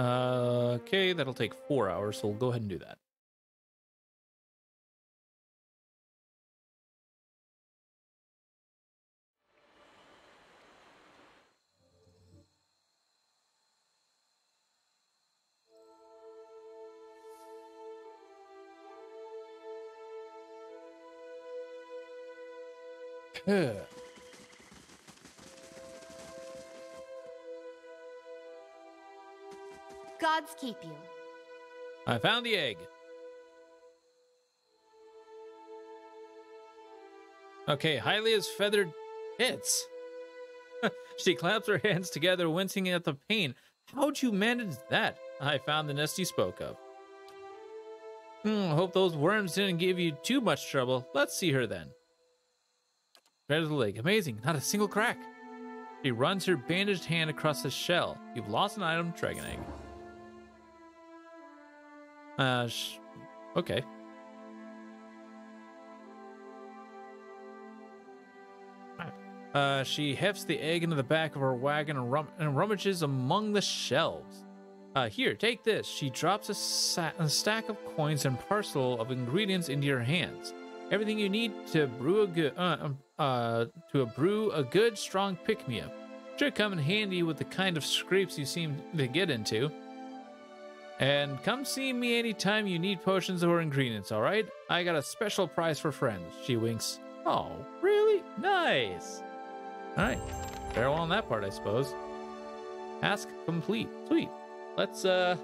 Uh, okay, that'll take four hours, so we'll go ahead and do that. Found the egg. Okay, Hylea's feathered tits. she claps her hands together, wincing at the pain. How'd you manage that? I found the nest you spoke of. Hmm, hope those worms didn't give you too much trouble. Let's see her then. Red the leg. Amazing. Not a single crack. She runs her bandaged hand across the shell. You've lost an item, dragon egg. Uh, okay. Uh, she hefts the egg into the back of her wagon and, rum- and rummages among the shelves. Uh, here, take this. She drops a, a stack of coins and parcel of ingredients into your hands. Everything you need to brew a good uh, um, uh, to a brew a good strong pick me up. Should come in handy with the kind of scrapes you seem to get into. And come see me anytime you need potions or ingredients, all right? I got a special prize for friends. She winks. Oh, really? Nice. All right. Farewell on that part, I suppose. Ask complete. Sweet. Let's, uh...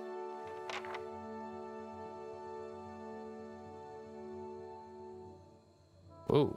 Whoa.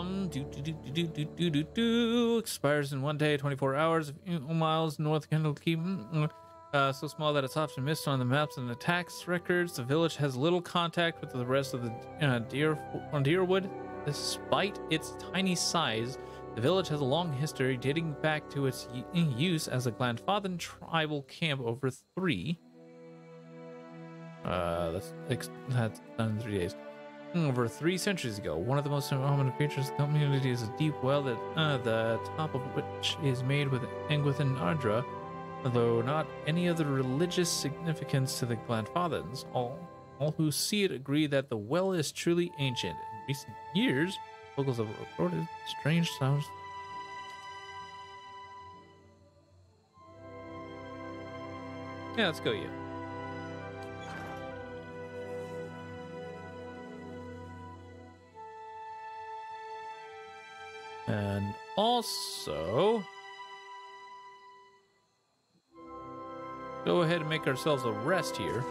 Um, do, do, do, do, do, do, do, Expires in one day, 24 hours, um, miles north Kendall Keep. Mm, mm. Uh, so small that it's often missed on the maps and the tax records. The village has little contact with the rest of the uh, deer, Dyrwood. Despite its tiny size, the village has a long history dating back to its use as a Glanfathan tribal camp over three. Uh, that's, that's done in three days. Over three centuries ago, one of the most prominent features of the community is a deep well at uh, the top of which is made with Engwithan adra, though not any other religious significance to the Glanfathans. All, all who see it agree that the well is truly ancient. In recent years, locals have reported strange sounds. Yeah, let's go, you. And also, go ahead and make ourselves a rest here.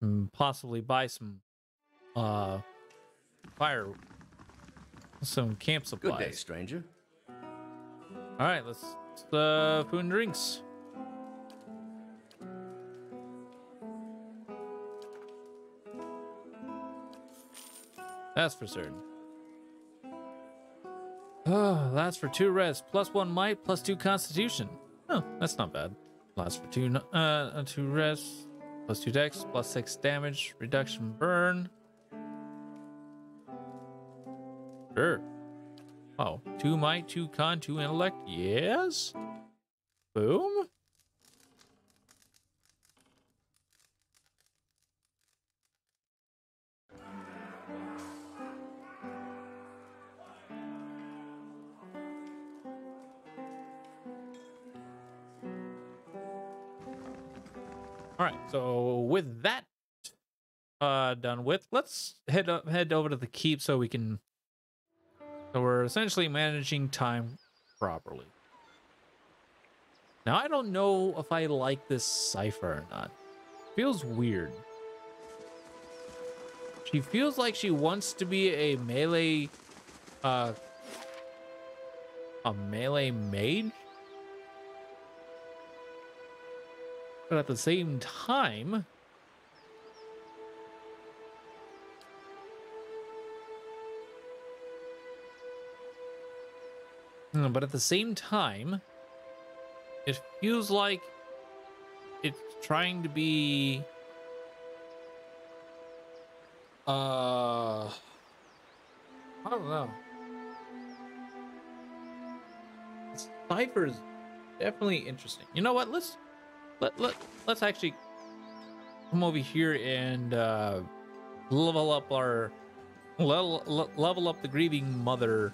And possibly buy some uh fire some camp supplies. Good day, stranger. All right, let's uh food and drinks. That's for certain. Oh, lasts for two rest, plus one might, plus two constitution. Oh, that's not bad. Lasts for two, uh, two rest, plus two dex, plus six damage, reduction burn. Sure. Oh, two might, two con, two intellect. Yes. Boom. Uh done with, let's head up head over to the keep so we can so we're essentially managing time properly. Now I don't know if I like this cipher or not. Feels weird. She feels like she wants to be a melee uh a melee mage But at the same time, but at the same time, it feels like it's trying to be Uh, I don't know. Cipher is definitely interesting. You know what? Let's let let let's actually come over here and uh, level up our level level up the grieving mother.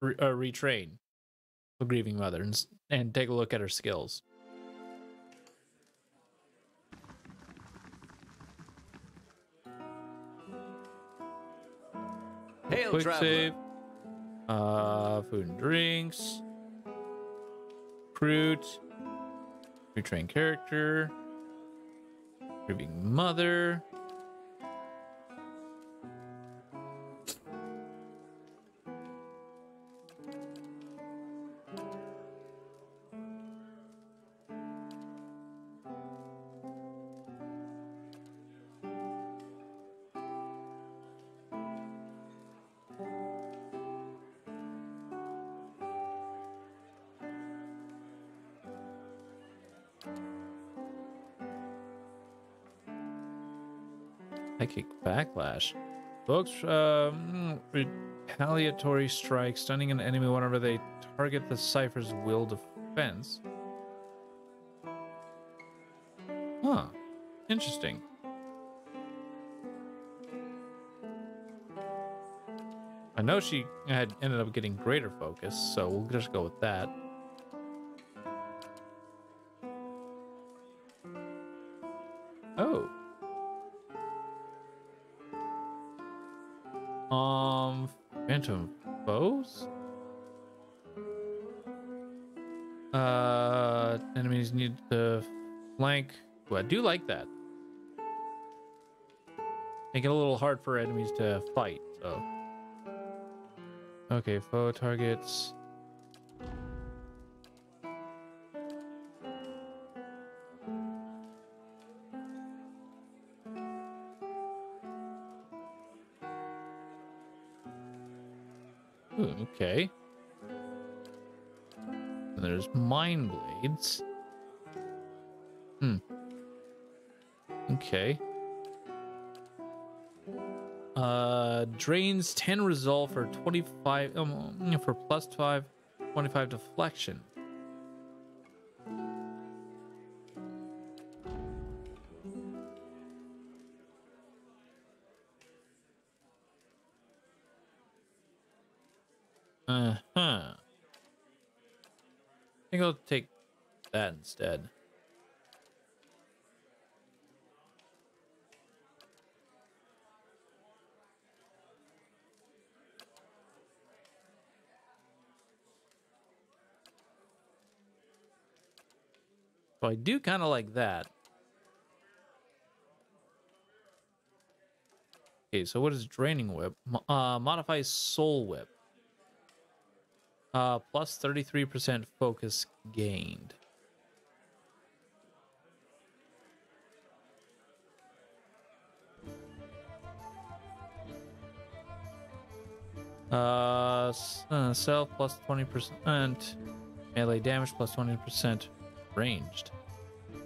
Re, uh, retrain the grieving mother and, and take a look at her skills. Hail, Quick traveler. save. Uh, food and drinks. Recruit. Retrain character. Grieving mother. Backlash. Folks, um, retaliatory strike, stunning an enemy whenever they target the cipher's will defense. Huh. Interesting. I know she had ended up getting greater focus, so we'll just go with that. Flank. Ooh, I do like that. Make it a little hard for enemies to fight, so. Okay, foe targets. Ooh, okay. And there's mind blades. Okay. Uh, drains 10 resolve for 25, um, for plus 5, 25 deflection. Uh huh. I think I'll take that instead. So I do kind of like that. Okay, so what is draining whip? Uh, modifies soul whip. Uh, plus 33% focus gained. Uh, uh self plus 20%, melee damage plus 20% ranged. You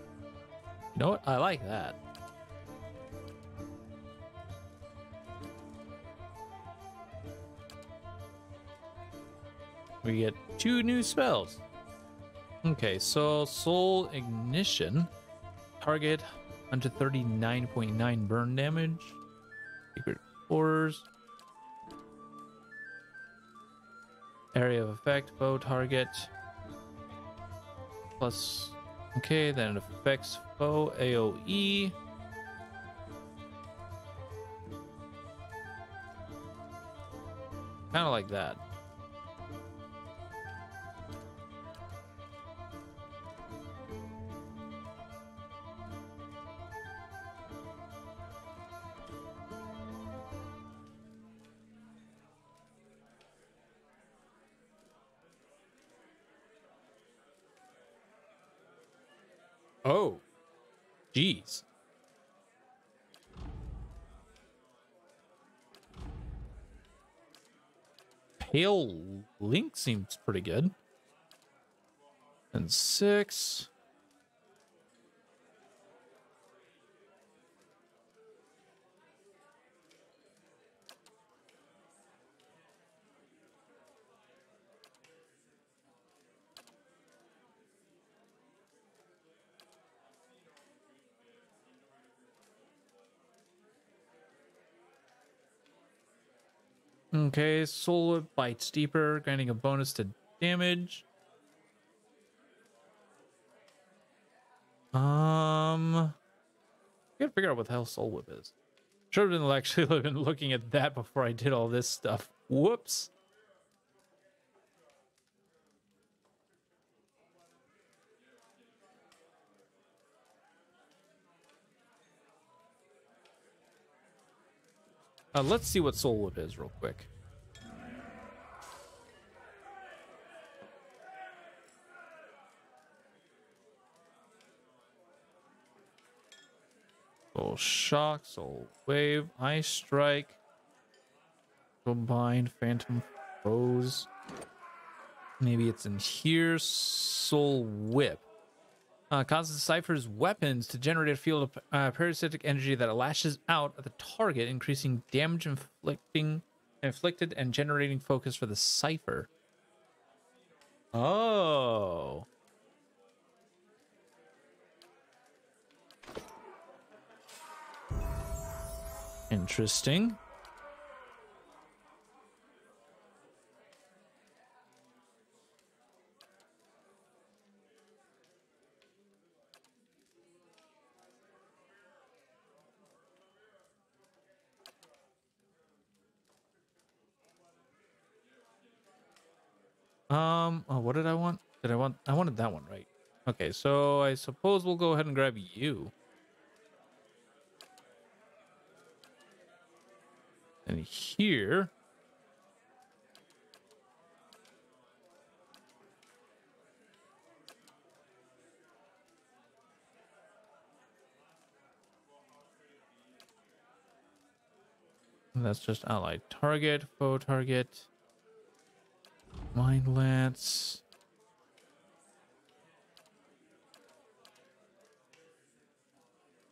know what? I like that. We get two new spells. Okay, so Soul Ignition. Target 139.9 burn damage. Secret Horrors. Area of effect, bow target. Plus, okay, then it affects foe AoE. Kind of like that. Pale Link seems pretty good. And six. Okay, Soul Whip bites deeper, granting a bonus to damage. Um, I gotta figure out what the hell Soul Whip is. Should have been actually been looking at that before I did all this stuff. Whoops. Uh, let's see what Soul Whip is real quick. Soul Shock, Soul Wave, Eyestrike, Combined Phantom Foes. Maybe it's in here. Soul Whip. Uh, causes Cypher's weapons to generate a field of uh, parasitic energy that lashes out at the target, increasing damage inflicting, inflicted and generating focus for the Cypher. Oh. Interesting. Um, oh, what did I want? Did I want? I wanted that one, right? Okay, so I suppose we'll go ahead and grab you. And here. That's just allied target, foe target. Mind Lance.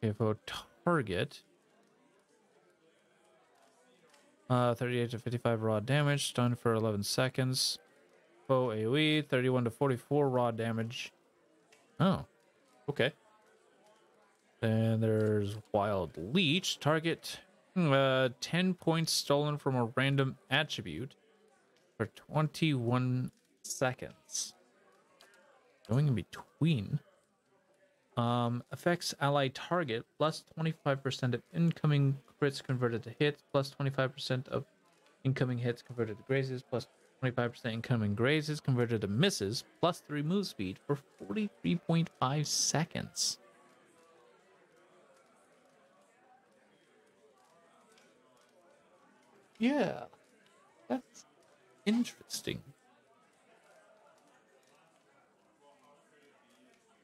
Okay, foe target. Uh, 38 to 55 raw damage, stun for 11 seconds. Foe AoE, 31 to 44 raw damage. Oh, okay. Then there's Wild Leech. Target uh, 10 points stolen from a random attribute for 21 seconds. Going in between. Um, affects ally target plus 25% of incoming crits converted to hits, plus 25% of incoming hits converted to grazes, plus 25% incoming grazes converted to misses, plus 3 move speed for 43.5 seconds. Yeah, that's interesting.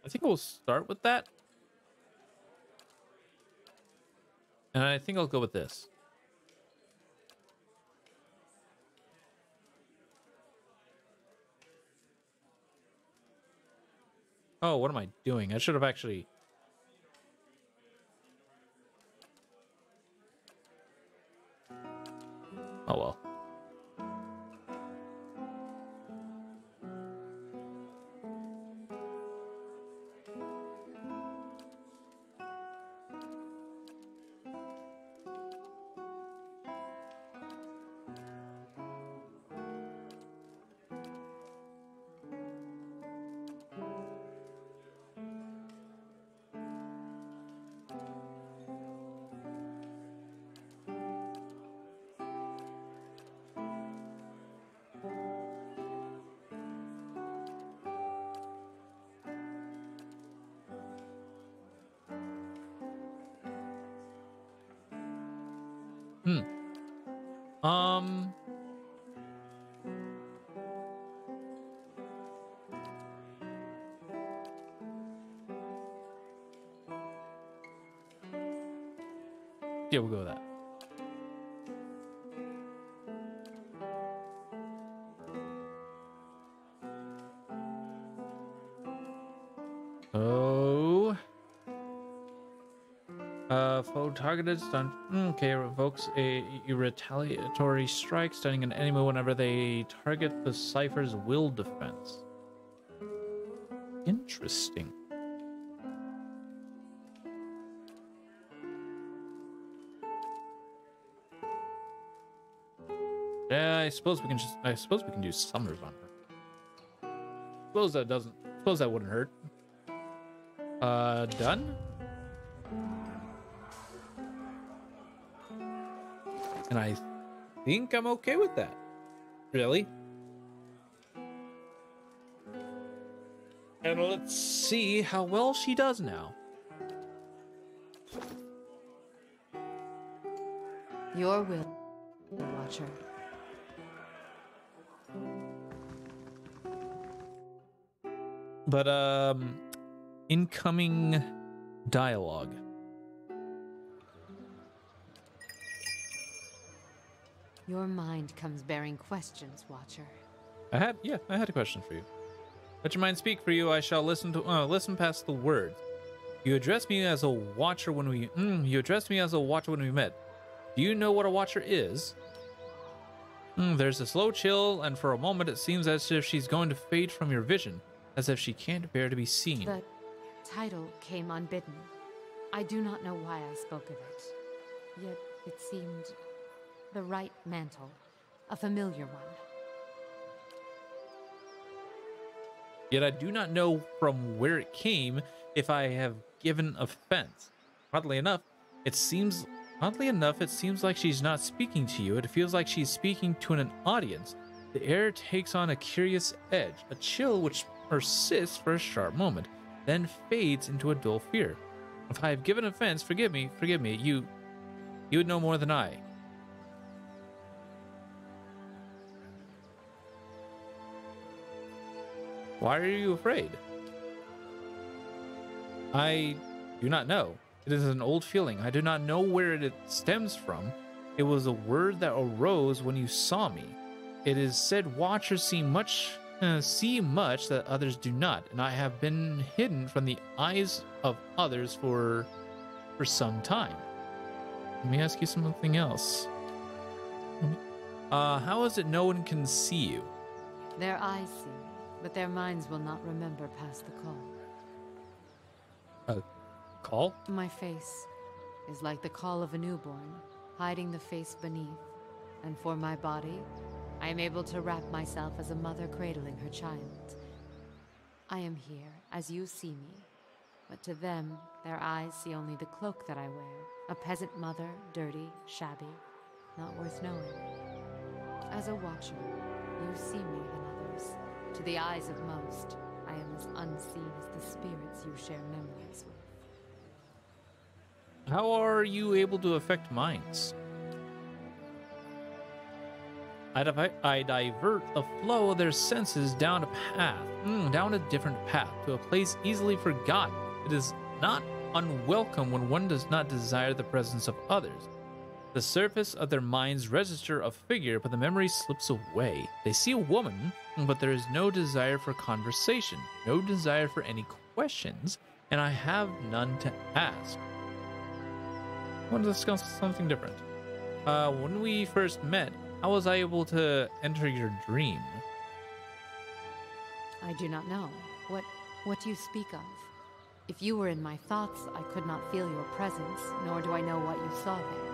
I think we'll start with that. And I think I'll go with this. Oh, what am I doing? I should have actually... Oh well. Hmm. Um. Yeah, we'll go targeted stun. Okay, revokes a, a retaliatory strike, stunning an enemy whenever they target the cipher's will defense. Interesting. Yeah, I suppose we can just. I suppose we can do summers on her. Suppose that doesn't. Suppose that wouldn't hurt. Uh, done. And I think I'm okay with that. Really. And let's see how well she does now. Your will, Watcher. But um incoming dialogue. Your mind comes bearing questions, Watcher. I had yeah, I had a question for you. Let your mind speak for you. I shall listen to uh, listen past the words. You addressed me as a watcher when we mm, you addressed me as a watcher when we met. Do you know what a watcher is? Mm, there's a slow chill, and for a moment it seems as if she's going to fade from your vision, as if she can't bear to be seen. The title came unbidden. I do not know why I spoke of it. Yet it seemed the right mantle, a familiar one. Yet I do not know from where it came if I have given offense. Oddly enough, it seems oddly enough, it seems like she's not speaking to you. It feels like she's speaking to an audience. The air takes on a curious edge, a chill which persists for a sharp moment, then fades into a dull fear. If I have given offense, forgive me, forgive me. You you would know more than I. Why are you afraid? I do not know. It is an old feeling. I do not know where it stems from. It was a word that arose when you saw me. It is said watchers see much uh, see much that others do not, and I have been hidden from the eyes of others for for some time. Let me ask you something else. Uh, how is it no one can see you? Their eyes see, but their minds will not remember past the call. A call? My face is like the call of a newborn, hiding the face beneath. And for my body, I am able to wrap myself as a mother cradling her child. I am here as you see me, but to them, their eyes see only the cloak that I wear. A peasant mother, dirty, shabby, not worth knowing. As a watcher, you see me than others. To the eyes of most, I am as unseen as the spirits you share memories with. How are you able to affect minds? I, divi- I divert the flow of their senses down a path, mm, down a different path, to a place easily forgotten. It is not unwelcome when one does not desire the presence of others. The surface of their minds register a figure, but the memory slips away. They see a woman, but there is no desire for conversation, no desire for any questions, and I have none to ask. I want to discuss something different. Uh, when we first met, how was I able to enter your dream? I do not know. What what do you speak of? If you were in my thoughts, I could not feel your presence, nor do I know what you saw there.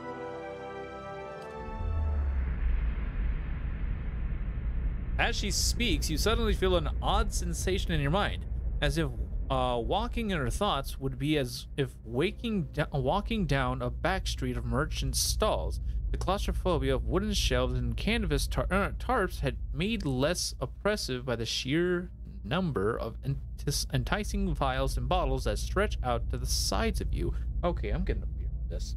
As she speaks, you suddenly feel an odd sensation in your mind, as if uh, walking in her thoughts would be as if waking da- walking down a back street of merchant stalls. The claustrophobia of wooden shelves and canvas tar- uh, tarps had made less oppressive by the sheer number of enticing vials and bottles that stretch out to the sides of you. Okay, I'm getting a beer this.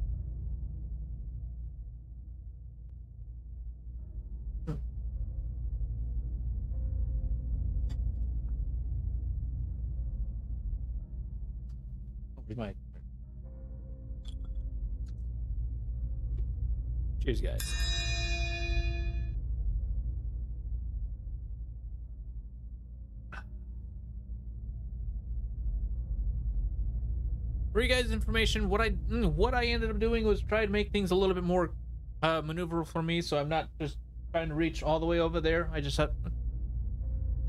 My Cheers, guys. For you guys' information, what I mm, what I ended up doing was try to make things a little bit more uh, maneuverable for me, so I'm not just trying to reach all the way over there. I just have,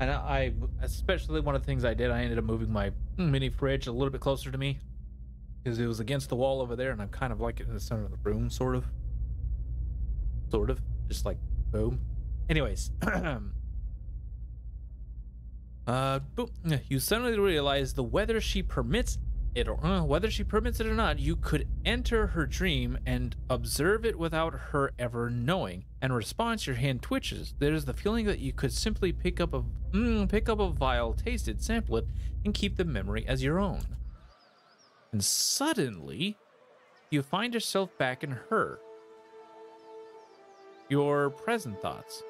and I, I especially one of the things I did, I ended up moving my mini fridge a little bit closer to me because it was against the wall over there, and I'm kind of like it in the center of the room, sort of, sort of, just like Boom. Anyways, uh, boom. You suddenly realize the whether she permits it or uh, whether she permits it or not, you could enter her dream and observe it without her ever knowing. And response, your hand twitches. There's the feeling that you could simply pick up a mm, pick up a vial, taste it, sample it, and keep the memory as your own. And suddenly, you find yourself back in her. Your present thoughts.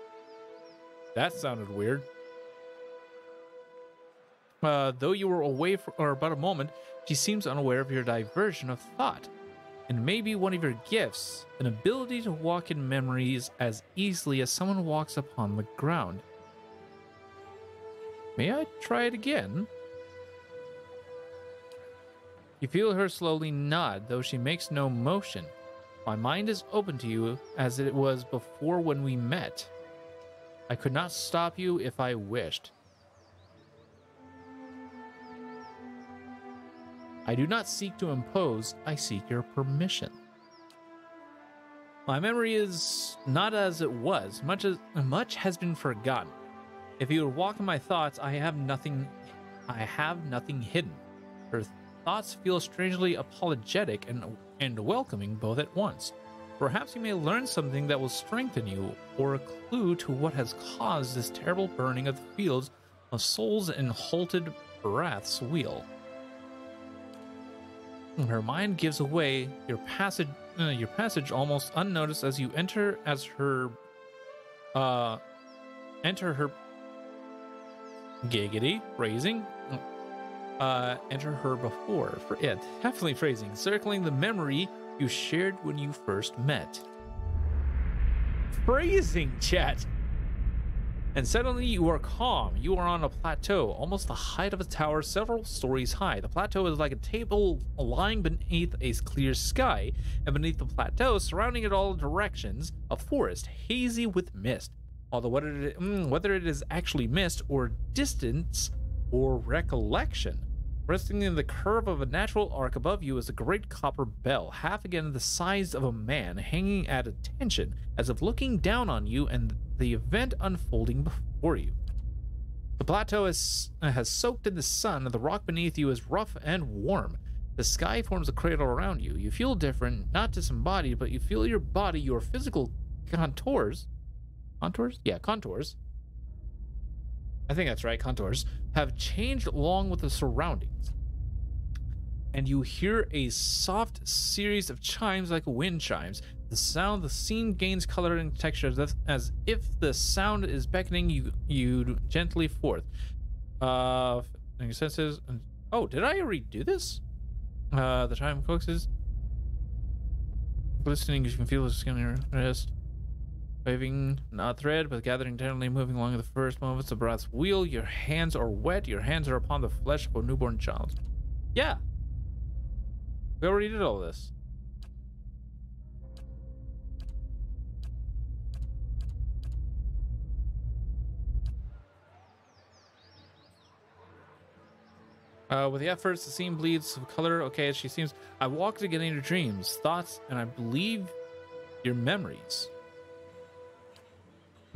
That sounded weird. Uh, though you were away for about a moment, she seems unaware of your diversion of thought. And maybe one of your gifts, an ability to walk in memories as easily as someone walks upon the ground. May I try it again? You feel her slowly nod, though she makes no motion. My mind is open to you as it was before when we met. I could not stop you if I wished. I do not seek to impose, I seek your permission. My memory is not as it was, much as much has been forgotten. If you would walk in my thoughts, I have nothing I have nothing hidden. Her thoughts feel strangely apologetic and and welcoming both at once. Perhaps you may learn something that will strengthen you, or a clue to what has caused this terrible burning of the fields of souls and halted Berath's wheel her mind gives away your passage uh, your passage almost unnoticed as you enter as her uh enter her giggity phrasing uh enter her before for it definitely phrasing circling the memory you shared when you first met phrasing chat and suddenly you are calm. You are on a plateau, almost the height of a tower several stories high. The plateau is like a table lying beneath a clear sky, and beneath the plateau, surrounding it all directions, a forest hazy with mist. Although whether it, mm, whether it is actually mist or distance or recollection, Resting in the curve of a natural arc above you is a great copper bell, half again the size of a man, hanging at attention, as if looking down on you and the event unfolding before you. The plateau is, has soaked in the sun, and the rock beneath you is rough and warm. The sky forms a cradle around you. You feel different, not disembodied, but you feel your body, your physical contours. Contours? Yeah, contours. I think that's right, contours have changed along with the surroundings. And you hear a soft series of chimes like wind chimes. The sound, the scene gains color and texture as, if the sound is beckoning you you gently forth. Uh, your senses. And, oh, did I already do this? Uh, the time focuses. Glistening, you can feel the skin on your wrist. Waving, not thread, but gathering tenderly, moving along the first moments of Berath's wheel. Your hands are wet. Your hands are upon the flesh of a newborn child. Yeah. We already did all this. Uh, with the efforts, the scene bleeds of color. Okay, as she seems. I walked again in your dreams, thoughts, and I believe your memories.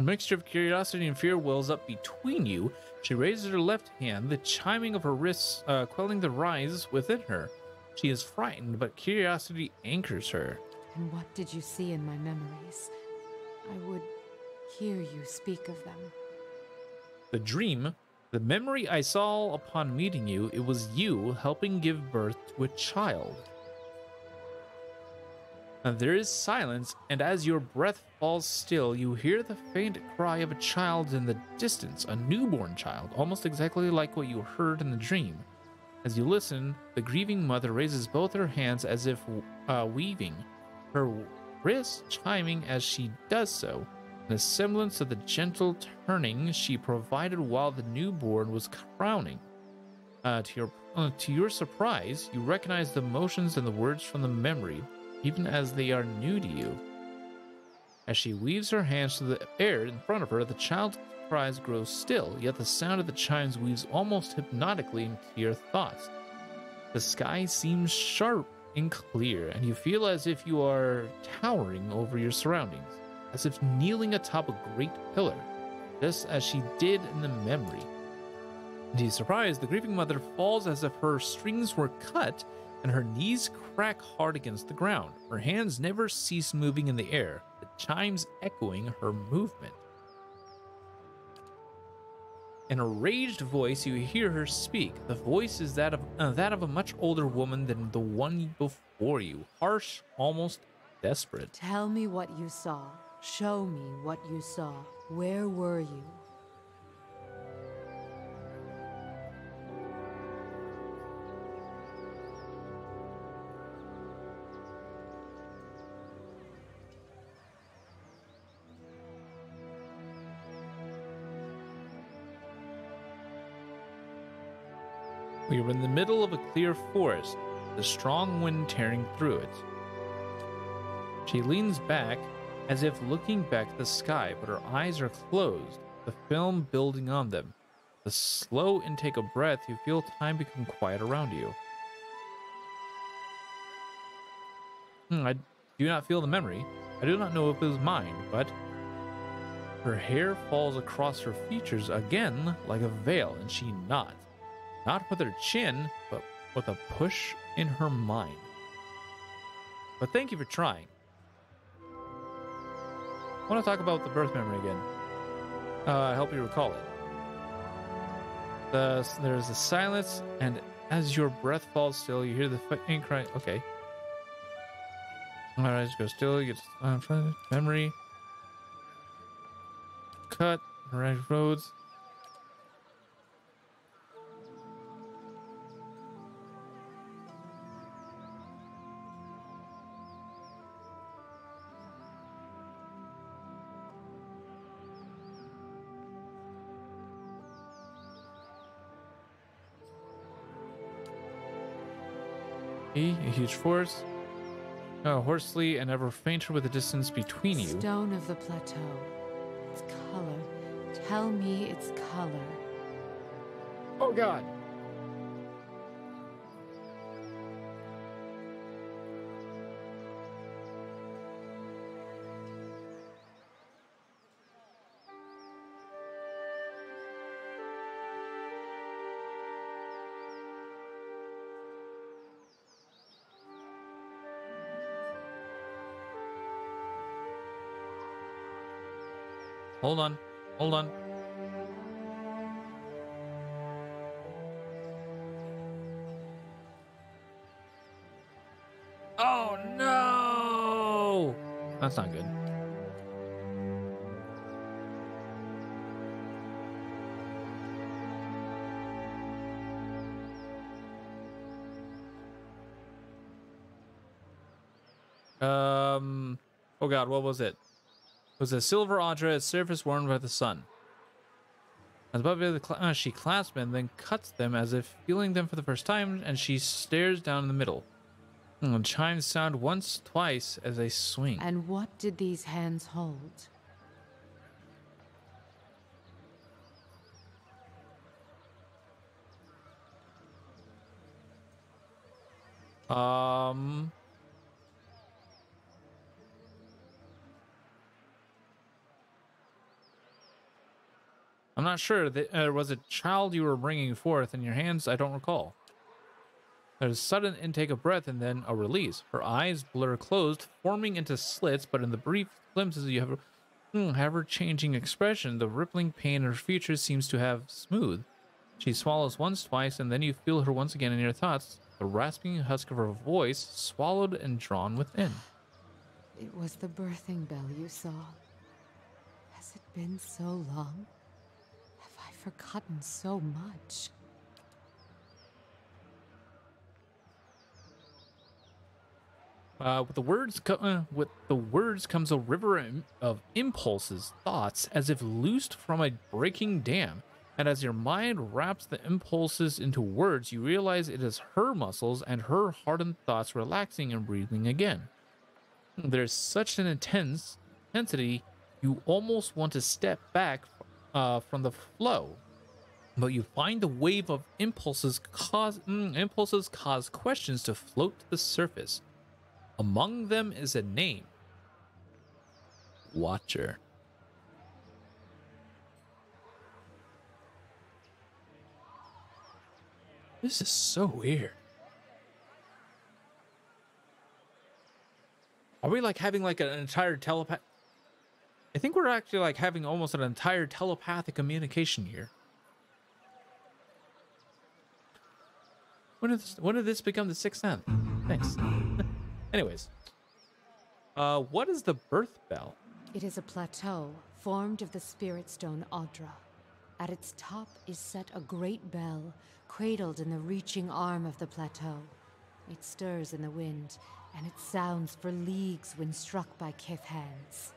A mixture of curiosity and fear wells up between you. She raises her left hand, the chiming of her wrists uh, quelling the rise within her. She is frightened, but curiosity anchors her. And what did you see in my memories? I would hear you speak of them. The dream, the memory I saw upon meeting you, it was you helping give birth to a child. And there is silence, and as your breath falls still, you hear the faint cry of a child in the distance, a newborn child, almost exactly like what you heard in the dream. As you listen, the grieving mother raises both her hands as if uh, weaving, her wrists chiming as she does so, in a semblance of the gentle turning she provided while the newborn was crowning. Uh, to your uh, to your surprise, you recognize the motions and the words from the memory, even as they are new to you. As she weaves her hands to the air in front of her, the child's cries grow still, yet the sound of the chimes weaves almost hypnotically into your thoughts. The sky seems sharp and clear, and you feel as if you are towering over your surroundings. as if kneeling atop a great pillar, just as she did in the memory. To his surprise, the grieving mother falls as if her strings were cut and her knees crack hard against the ground. Her hands never cease moving in the air, the chimes echoing her movement. In a raged voice, you hear her speak. The voice is that of uh, that of a much older woman than the one before you, harsh, almost desperate. Tell me what you saw. Show me what you saw. Where were you? We were in the middle of a clear forest, the strong wind tearing through it. She leans back as if looking back at the sky, but her eyes are closed, the film building on them. The slow intake of breath, you feel time become quiet around you. Hmm, I do not feel the memory. I do not know if it was mine, but her hair falls across her features again like a veil, and she nods. Not with her chin, but with a push in her mind. But thank you for trying. I want to talk about the birth memory again. Uh, I hope you recall it. The, there's a silence, and as your breath falls still, you hear the faint cry. Okay. Right, just go still. You get uh, memory. Cut. Right roads. Huge force. Uh, hoarsely and ever fainter with the distance between you. Stone of the plateau. Its color. Tell me its color. Oh god. Hold on. Hold on. Oh no! That's not good. Um. Oh God, what was it? Was a silver adra at surface worn by the sun. As above the cl uh, she clasps them, then cuts them as if feeling them for the first time, and she stares down in the middle. And the chimes sound once, twice as they swing. And what did these hands hold? Um. I'm not sure. That, uh, was a child you were bringing forth in your hands? I don't recall. There's a sudden intake of breath and then a release. Her eyes blur closed, forming into slits, but in the brief glimpses you have hmm, ever-changing expression, the rippling pain in her features seems to have smoothed. She swallows once, twice, and then you feel her once again in your thoughts, the rasping husk of her voice swallowed and drawn within. It was the birthing bell you saw. Has it been so long? Forgotten so much. Uh, with the words, uh, with the words comes a river of impulses, thoughts, as if loosed from a breaking dam. And as your mind wraps the impulses into words, you realize it is her muscles and her hardened thoughts relaxing and breathing again. There's such an intense intensity, you almost want to step back uh, from the flow. But you find the wave of impulses cause mm, impulses cause questions to float to the surface. Among them is a name. Watcher. This is so weird. Are we like having like an entire telepath? I think we're actually like having almost an entire telepathic communication here. When did this, when did this become the sixth sense? Thanks. Anyways, uh, what is the birth bell? It is a plateau formed of the spirit stone adra. At its top is set a great bell, cradled in the reaching arm of the plateau. It stirs in the wind, and it sounds for leagues when struck by kith hands.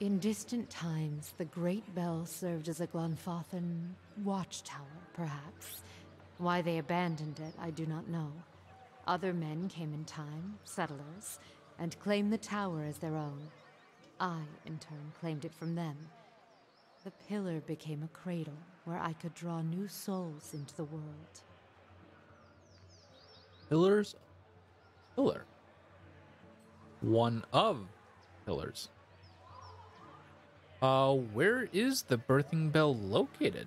In distant times, the great bell served as a Glanfathan watchtower, perhaps. Why they abandoned it, I do not know. Other men came in time, settlers, and claimed the tower as their own. I, in turn, claimed it from them. The pillar became a cradle where I could draw new souls into the world. Pillars? Pillar. One of pillars. Uh, where is the birthing bell located?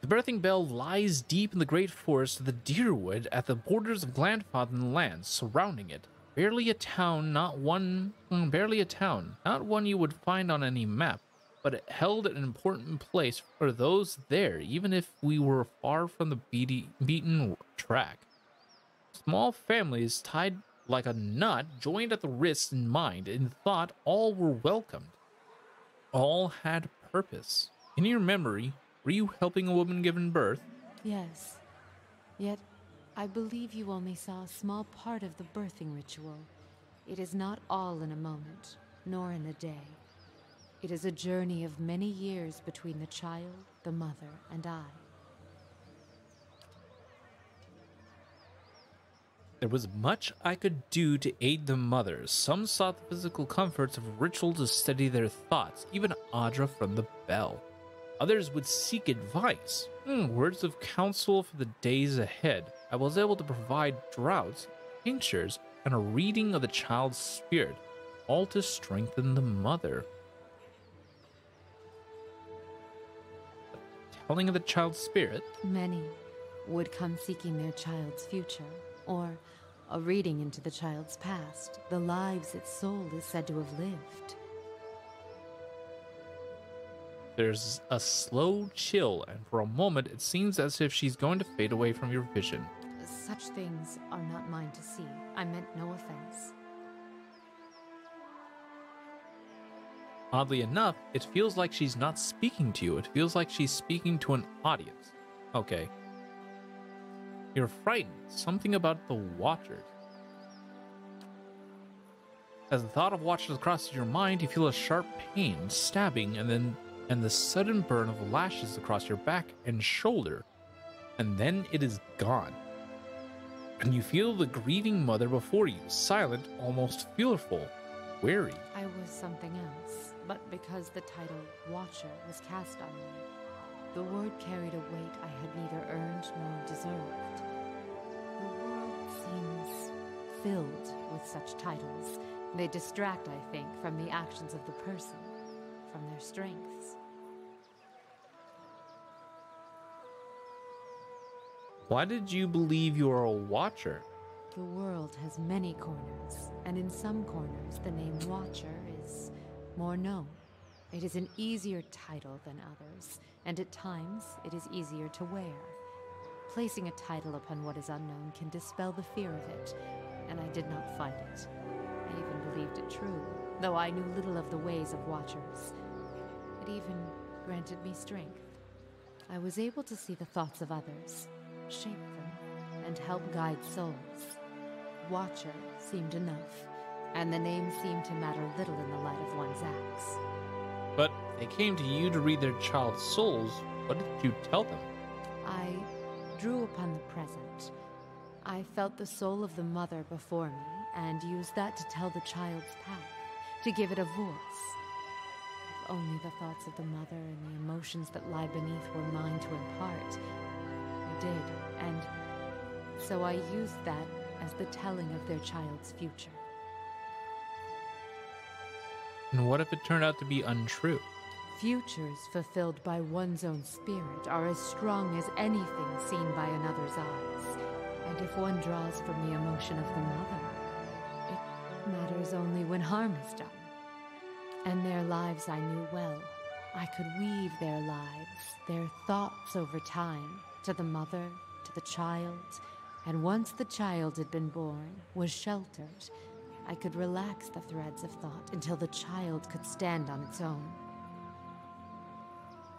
The birthing bell lies deep in the great forest of the Dyrwood at the borders of Glanfathan lands surrounding it. Barely a town, not one, mm, barely a town, not one you would find on any map, but it held an important place for those there, even if we were far from the beaten track. Small families tied like a knot, joined at the wrists in mind, and thought all were welcomed. All had purpose. In your memory, were you helping a woman given birth? Yes. Yet, I believe you only saw a small part of the birthing ritual. It is not all in a moment, nor in a day. It is a journey of many years between the child, the mother, and I. There was much I could do to aid the mothers. Some sought the physical comforts of ritual to steady their thoughts, even adra from the bell. Others would seek advice, mm, words of counsel for the days ahead. I was able to provide draughts, tinctures, and a reading of the child's spirit, all to strengthen the mother. telling of the child's spirit? Many would come seeking their child's future, or a reading into the child's past, the lives its soul is said to have lived. There's a slow chill, and for a moment it seems as if she's going to fade away from your vision. Such things are not mine to see. I meant no offense. Oddly enough, it feels like she's not speaking to you. It feels like she's speaking to an audience. Okay. You're frightened. Something about the Watchers. As the thought of Watchers crosses your mind, you feel a sharp pain, stabbing, and then and the sudden burn of lashes across your back and shoulder, and then it is gone. And you feel the grieving mother before you, silent, almost fearful, wary. I was something else, but because the title Watcher was cast on me, the word carried a weight I had neither earned nor deserved. The world seems filled with such titles. They distract, I think, from the actions of the person, from their strengths. Why did you believe you were a watcher? The world has many corners, and in some corners the name Watcher is more known. It is an easier title than others, and at times it is easier to wear. Placing a title upon what is unknown can dispel the fear of it, and I did not find it. I even believed it true, though I knew little of the ways of Watchers. It even granted me strength. I was able to see the thoughts of others, shape them, and help guide souls. Watcher seemed enough, and the name seemed to matter little in the light of one's acts. But they came to you to read their child's souls. What did you tell them? I drew upon the present. I felt the soul of the mother before me, and used that to tell the child's path, to give it a voice. If only the thoughts of the mother and the emotions that lie beneath were mine to impart, I did, and so I used that as the telling of their child's future. And what if it turned out to be untrue? Futures fulfilled by one's own spirit are as strong as anything seen by another's eyes. And if one draws from the emotion of the mother, it matters only when harm is done. And their lives I knew well. I could weave their lives, their thoughts over time, to the mother, to the child, and once the child had been born, was sheltered, I could relax the threads of thought until the child could stand on its own.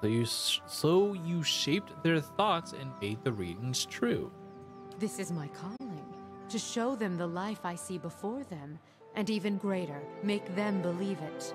So you, so you shaped their thoughts and made the readings true. This is my calling to show them the life I see before them, and even greater, make them believe it.